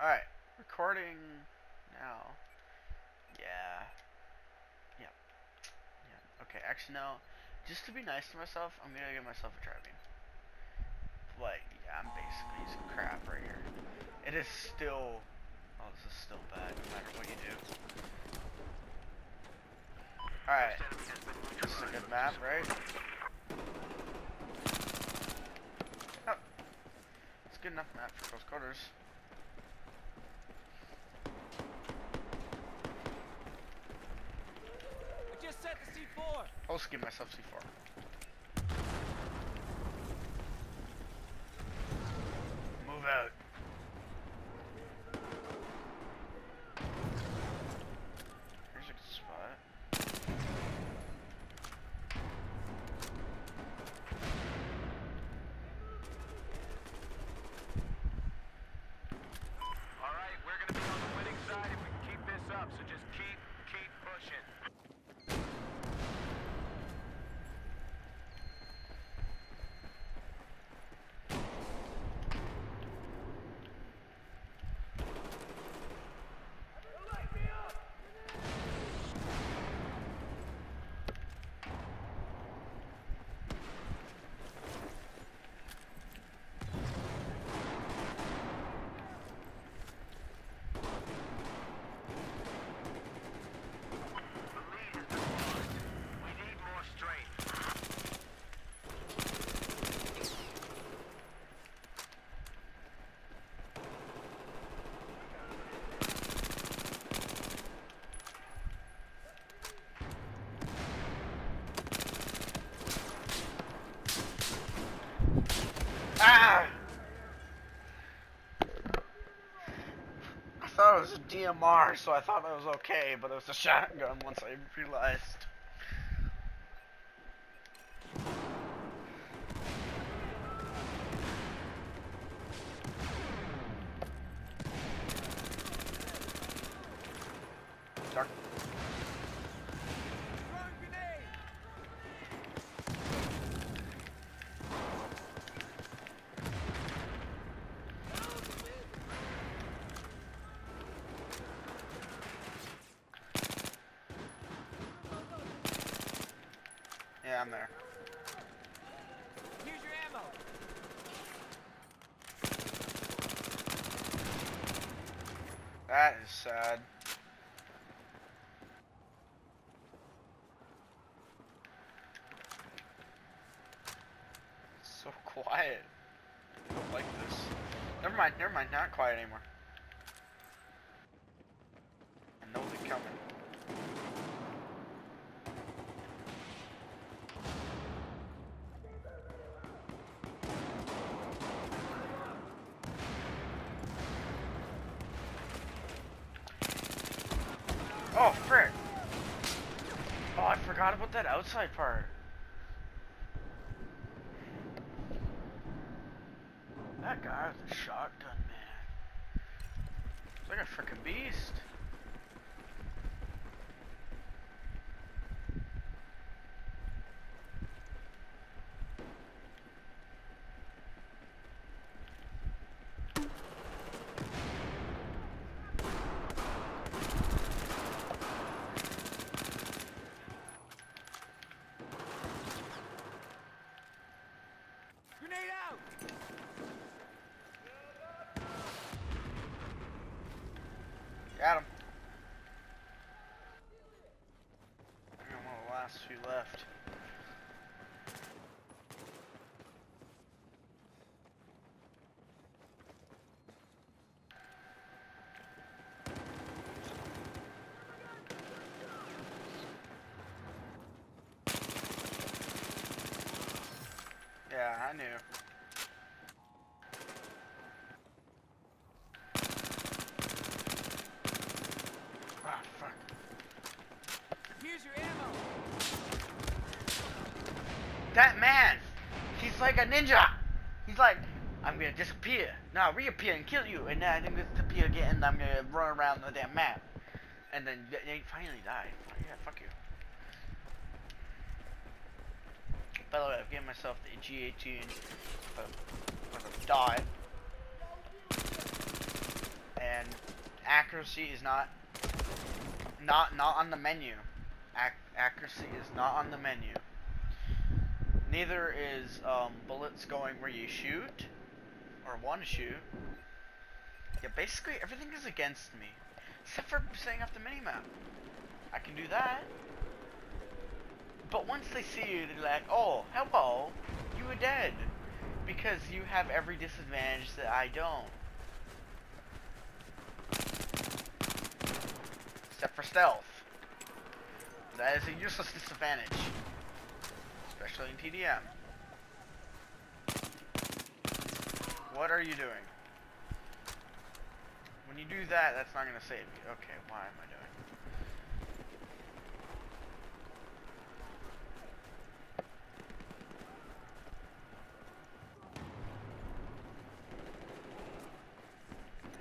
Alright, recording now. Yeah. Yep. Yeah. Okay, actually no. Just to be nice to myself, I'm gonna give myself a driving. But yeah, I'm basically some crap right here. It is still oh this is still bad no matter what you do. Alright. This is a good map, right? Oh. It's a good enough map for close quarters. I just set the C4. I'll just give myself C4. Move out. Here's a good spot. All right, we're gonna be on the winning side if we can keep this up. So just keep, keep pushing. The lead has been lost. We need more strength. Ah! I DMR, so I thought that was okay, but it was a shotgun once I realized. Dark. Throwing grenade. Yeah, I'm there. Here's your ammo. That is sad. It's so quiet. I don't like this. Never mind, never mind, not quiet anymore. I know they're coming. Oh, frick! Oh, I forgot about that outside part. That guy with the shotgun, man. It's like a freaking beast. Grenade out. Got him. I'm one of the last few left. Yeah, I knew. Ah, fuck. Here's your ammo. That man! He's like a ninja! He's like, I'm gonna disappear. Now reappear and kill you, and then I'm gonna disappear again, and I'm gonna run around the damn map. And then they finally die. Yeah, fuck you. By the way, I've given myself the G18 if I, if I die. And accuracy is not not not on the menu. Ac- accuracy is not on the menu. Neither is um, bullets going where you shoot or want to shoot. Yeah, basically everything is against me, except for setting off the minimap. I can do that. But once they see you, they're like, "Oh, hello, you were dead," because you have every disadvantage that I don't. Except for stealth. That is a useless disadvantage. Especially in TDM. What are you doing? When you do that, that's not going to save you. Okay, why am I doing?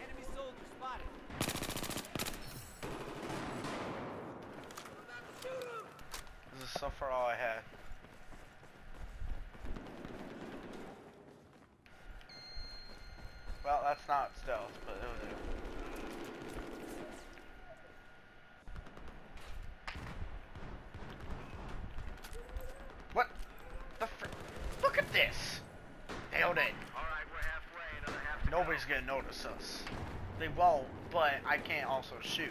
Enemy soldier spotted. This is so far all I had. Well, that's not stealth, but it'll do. What? The fr- Look at this! Nailed it. Alright, we're halfway. Another half to go. Nobody's gonna notice us. They won't, but I can't also shoot.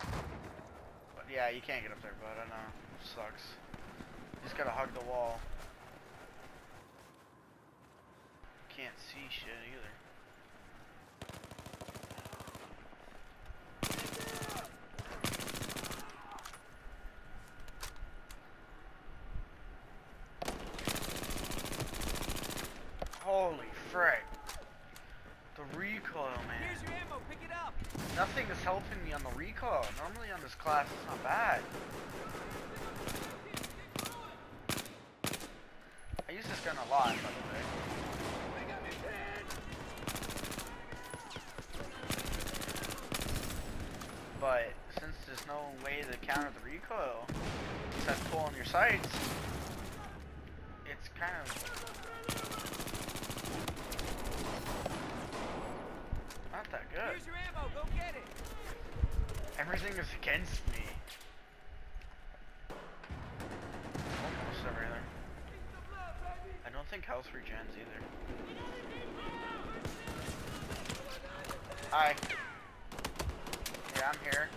But yeah, you can't get up there, bud. I know. Sucks. You just gotta hug the wall. Can't see shit either. Holy frick. The recoil, man. Here's your ammo. Pick it up. Nothing is helping me on the recoil. Normally on this class it's not bad. I use this gun a lot, by the way. But since way to counter the recoil, except pulling your sights, it's kind of not that good. Here's your ammo. Go get it. Everything is against me. Almost everything. I don't think health regens either. Hi. Yeah, I'm here.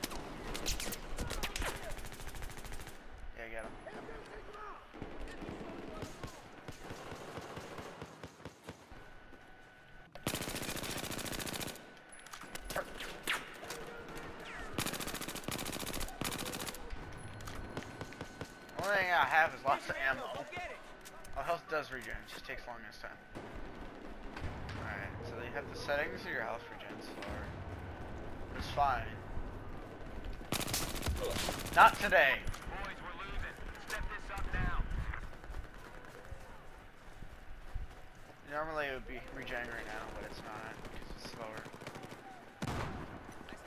Yeah, I got him. Only thing I have is lots of ammo. Go get it. Oh, health does regen, it just takes long this time. Alright, so you have the settings of your health regen slower. It's fine. Not today. Boys, we're losing. Step this up now. Normally it would be regen right now, but it's not, because it's slower. I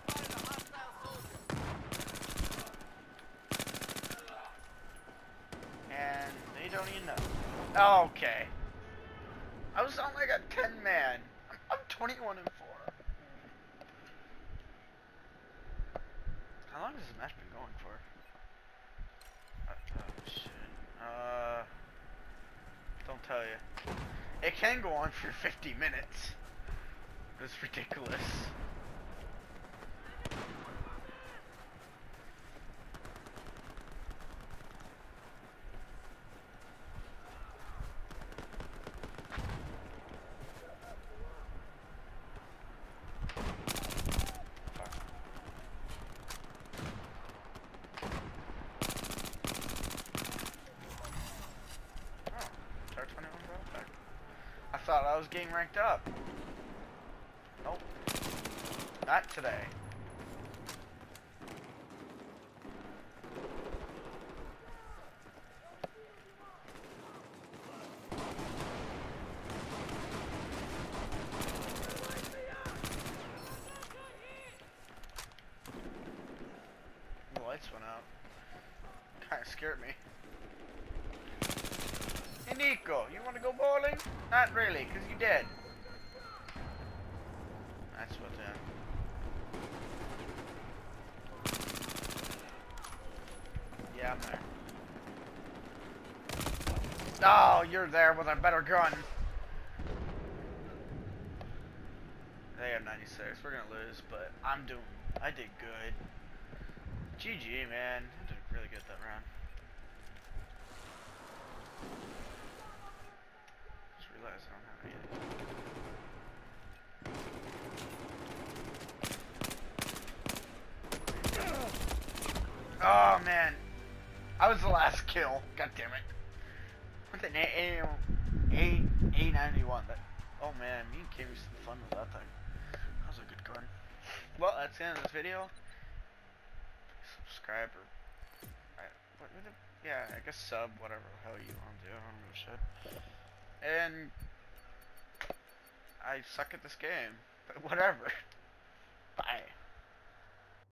spotted a hostile soldier. And they don't even know. Okay. I was on like a 10 man. I'm 21 and 4. How long has this match been going for? Uh, oh shit. Uh. Don't tell you. It can go on for 50 minutes. It's ridiculous. Oh, Star 21 brought back. I thought I was getting ranked up. Nope. Not today. The lights went out. Kinda scared me. Really, cause you dead. That's what with. Yeah, I'm there. Oh, you're there with a better gun. They have 96. We're gonna lose, but I'm doing. I did good. GG, man. I did really good that round. Just realized I don't have any. Oh man, I was the kill. God damn it. With an A A A ninety one. That. Oh man, me and Kim used have fun with that thing. That was a good gun. Well, that's the end of this video. Subscribe or. What, yeah, I guess sub, whatever the hell you want to do. I don't give a shit. And. I suck at this game. But whatever.